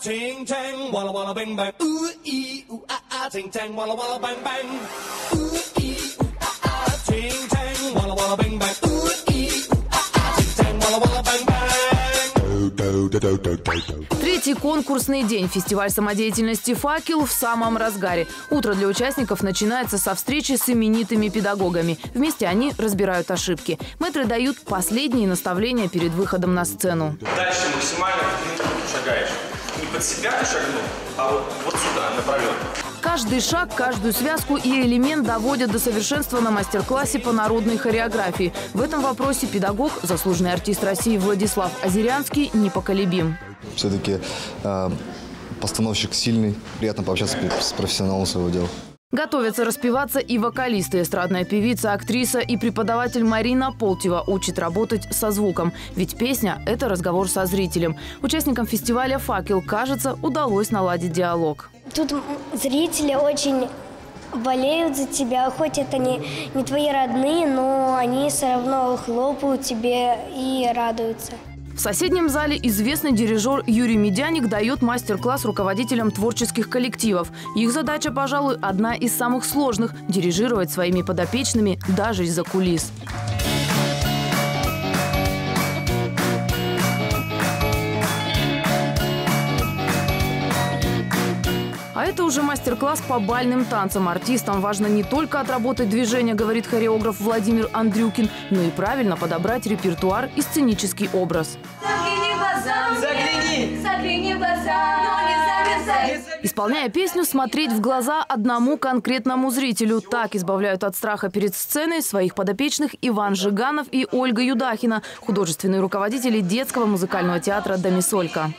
ting tang, walla walla bang bang. Ooh ee ooh ah ah, ting tang, walla walla bang bang. Ooh ee ooh ah ah, ting tang, walla walla bang bang. Ooh ee ooh ah ah, ting tang, walla walla bang bang. Третий конкурсный день. Фестиваль самодеятельности «Факел» в самом разгаре. Утро для участников начинается со встречи с именитыми педагогами. Вместе они разбирают ошибки. Мэтры дают последние наставления перед выходом на сцену. Дальше максимально шагаешь. Не под себя ты шагнул, а вот, вот сюда, напролет. Каждый шаг, каждую связку и элемент доводят до совершенства на мастер-классе по народной хореографии. В этом вопросе педагог, заслуженный артист России Владислав Азерянский, непоколебим. Все-таки э, постановщик сильный, приятно пообщаться с профессионалом своего дела. Готовятся распеваться и вокалисты. Эстрадная певица, актриса и преподаватель Марина Полтева учит работать со звуком. Ведь песня – это разговор со зрителем. Участникам фестиваля «Факел», кажется, удалось наладить диалог. Тут зрители очень болеют за тебя, хоть это не, не твои родные, но они все равно хлопают тебе и радуются. В соседнем зале известный дирижер Юрий Медяник дает мастер-класс руководителям творческих коллективов. Их задача, пожалуй, одна из самых сложных – дирижировать своими подопечными даже из-за кулис. Это уже мастер-класс по бальным танцам. Артистам важно не только отработать движение, говорит хореограф Владимир Андрюкин, но и правильно подобрать репертуар и сценический образ. Загляни. Загляни. Загляни. Исполняя песню, смотреть в глаза одному конкретному зрителю. Так избавляют от страха перед сценой своих подопечных Иван Жиганов и Ольга Юдахина, художественные руководители детского музыкального театра «Домисолька».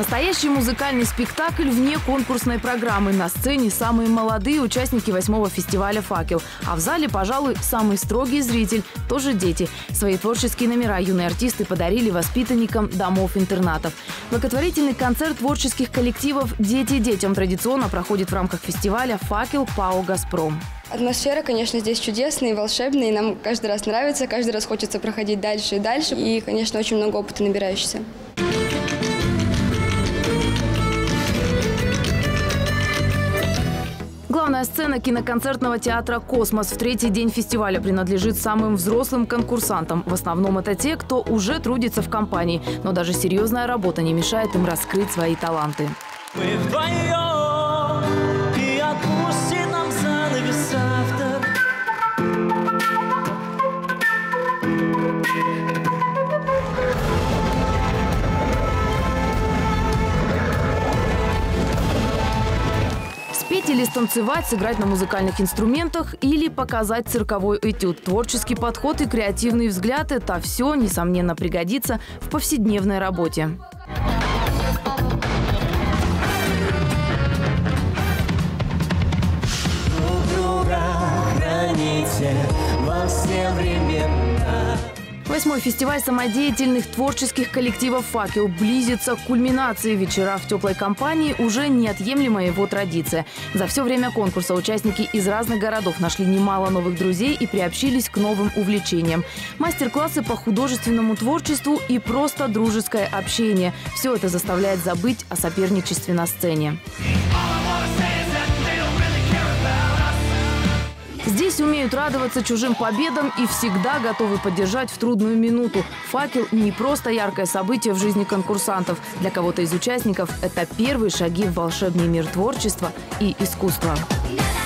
Настоящий музыкальный спектакль вне конкурсной программы. На сцене самые молодые участники восьмого фестиваля «Факел». А в зале, пожалуй, самый строгий зритель – тоже дети. Свои творческие номера юные артисты подарили воспитанникам домов-интернатов. Благотворительный концерт творческих коллективов «Дети детям» традиционно проходит в рамках фестиваля «Факел ПАО Газпром». Атмосфера, конечно, здесь чудесная и волшебная, и нам каждый раз нравится, каждый раз хочется проходить дальше и дальше, и, конечно, очень много опыта набираешься. Главная сцена киноконцертного театра «Космос» в третий день фестиваля принадлежит самым взрослым конкурсантам. В основном это те, кто уже трудится в компании. Но даже серьезная работа не мешает им раскрыть свои таланты. Мы вдвоем, Или станцевать, сыграть на музыкальных инструментах или показать цирковой этюд. Творческий подход и креативный взгляд – это все, несомненно, пригодится в повседневной работе. Друг друга храните во все времена. Восьмой фестиваль самодеятельных творческих коллективов «Факел» близится к кульминации. Вечера в теплой компании уже неотъемлемая его традиция. За все время конкурса участники из разных городов нашли немало новых друзей и приобщились к новым увлечениям. Мастер-классы по художественному творчеству и просто дружеское общение. Все это заставляет забыть о соперничестве на сцене. Здесь умеют радоваться чужим победам и всегда готовы поддержать в трудную минуту. «Факел» – не просто яркое событие в жизни конкурсантов. Для кого-то из участников это первые шаги в волшебный мир творчества и искусства. Yeah.